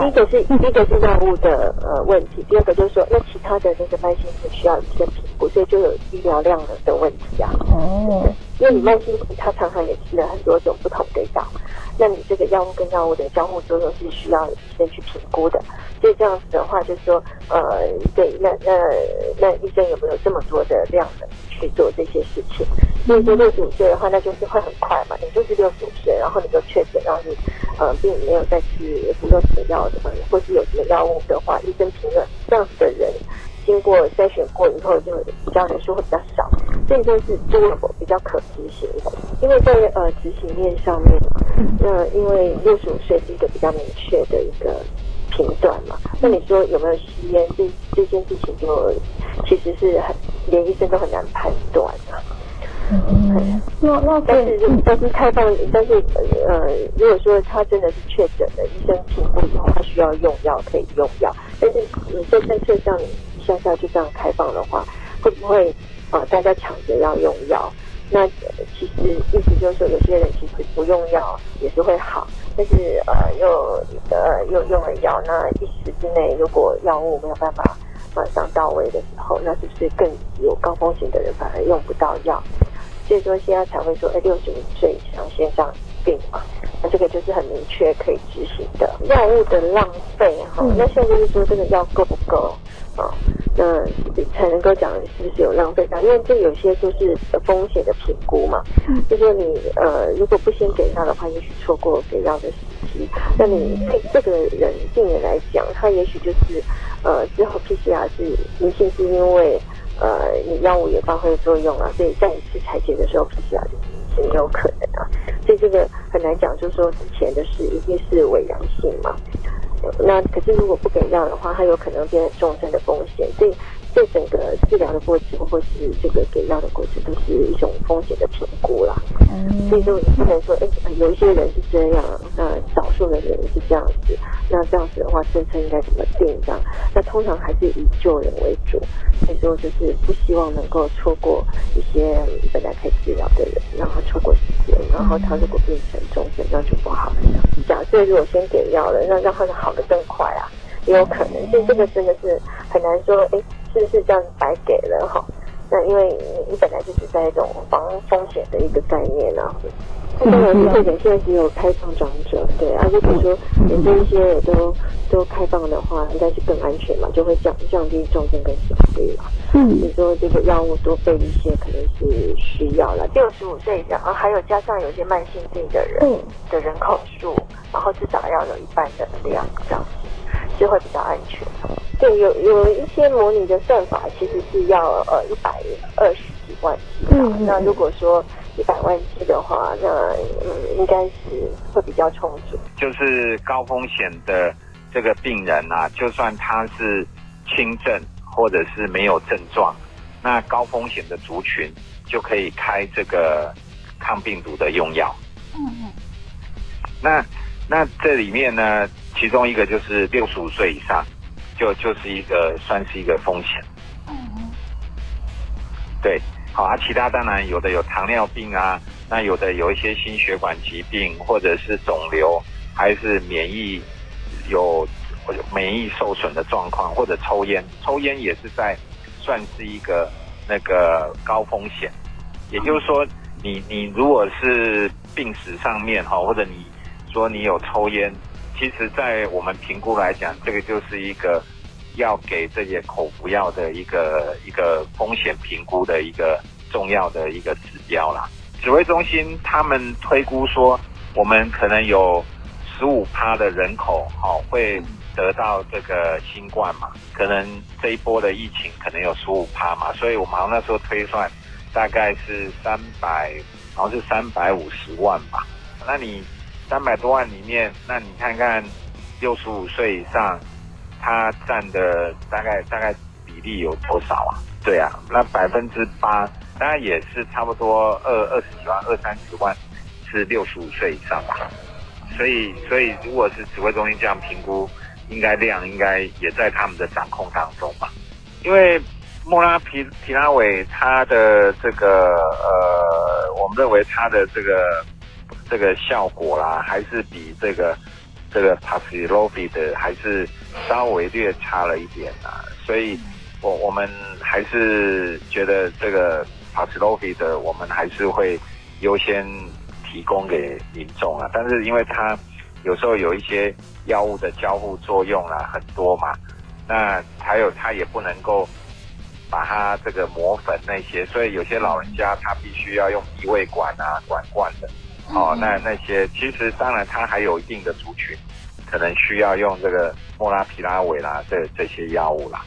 第一个是第一个是药物的呃问题，第二个就是说，那其他的那个慢性病需要一些评估，所以就有医疗量的的问题啊。哦，因为你慢性病它常常也吃了很多种不同的药，那你这个药物跟药物的交互作用是需要医生去评估的。所以这样子的话，就是说，呃，对，那那那医生有没有这么多的量的去做这些事情？所以说六十五岁的话，那就是会很快嘛，你就是六十五岁，然后你就确诊，然后你呃并没有再去服用什么药的，或是有什么药物的话，医生评论这样子的人，经过筛选过以后，就比较人数会比较少，所以说是多比较可执行的。因为在呃执行面上面，那因为六十五岁是一个比较明确的一个。评断嘛，那你说有没有吸烟？这这件事情就其实是很连医生都很难判断的。嗯，那那但是但是开放，但是呃，如果说他真的是确诊的，医生评估以后他需要用药，可以用药。但是你在政策上一下下就这样开放的话，会不会啊大家抢着要用药？那其实意思就是说，有些人其实不用药也是会好。但是呃又呃又用了药，那一时之内如果药物没有办法马上到位的时候，那是不是更有高风险的人反而用不到药？所以说现在才会说，哎，六十五岁以上先上病嘛，那这个就是很明确可以执行的。药物的浪费哈，那现在就是说这个药够不够啊？那才能够讲是不是有浪费掉？因为这有些就是风险的评估嘛。就说你呃，如果不先给药的话，也许错过给药的时机。那你对这个人病人来讲，他也许就是呃之后 PCR 是阴性，是因为呃你药物也发挥作用啊，所以再一次裁剪的时候 PCR 是没有可能啊。所以这个很难讲，就是说之前的事一定是伪阳性嘛。那可是如果不给药的话，它有可能变成重症的风险。所以，这整个治疗的过程或是这个给药的过程，都是一种风险的评估啦。嗯所以说，你不能说，哎，有一些人是这样，那少数的人是这样子。那这样子的话，政策应该怎么定？这样，那通常还是以救人为主。所以说，就是不希望能够错过一些本来可以治疗的人，然后错过时间，然后他如果变成重症，那就不好了。假设如果先给药了，那让他好的更快啊，也有可能。所以这个真的是很难说，哎，是不是这样白给了哈？那因为你本来就是在一种防风险的一个概念啊。当然，确诊现在只有开放长者，对啊，如果说你这一些也都都开放的话，应该是更安全嘛，就会降降低重症跟死亡率嘛。嗯，你说这个药物多备一些，可能是需要了。六十五岁以上啊，还有加上有些慢性病的人的人口数，然后至少要有一半的量，这样子就会比较安全。对，有有一些模拟的算法，其实是要呃一百二十几万剂。嗯，那如果说。一百万剂的话，那嗯，应该是会比较充足。就是高风险的这个病人啊，就算他是轻症或者是没有症状，那高风险的族群就可以开这个抗病毒的用药。嗯嗯。那那这里面呢，其中一个就是六十五岁以上，就就是一个算是一个风险。嗯。对。好啊，其他当然有的有糖尿病啊，那有的有一些心血管疾病，或者是肿瘤，还是免疫有免疫受损的状况，或者抽烟，抽烟也是在算是一个那个高风险。也就是说，你你如果是病史上面哈，或者你说你有抽烟，其实在我们评估来讲，这个就是一个。要给这些口服药的一个一个风险评估的一个重要的一个指标啦。指挥中心他们推估说，我们可能有十五趴的人口，好会得到这个新冠嘛？可能这一波的疫情可能有十五趴嘛？所以我们那时候推算大概是三百，好像是三百五十万吧。那你三百多万里面，那你看看六十五岁以上。它占的大概大概比例有多少啊？对啊，那百分之八，当然也是差不多二二十几万、二三十万是六十五岁以上吧。所以，所以如果是指挥中心这样评估，应该量应该也在他们的掌控当中吧。因为莫拉皮皮拉韦他的这个呃，我们认为他的这个这个效果啦，还是比这个。这个 Paxlovid 还是稍微略差了一点啊，所以我我们还是觉得这个 Paxlovid 我们还是会优先提供给民众啊，但是因为它有时候有一些药物的交互作用啊很多嘛，那还有它也不能够把它这个磨粉那些，所以有些老人家他必须要用鼻胃管啊管灌的。哦，那那些其实当然它还有一定的族群，可能需要用这个莫拉皮拉韦啦这这些药物啦。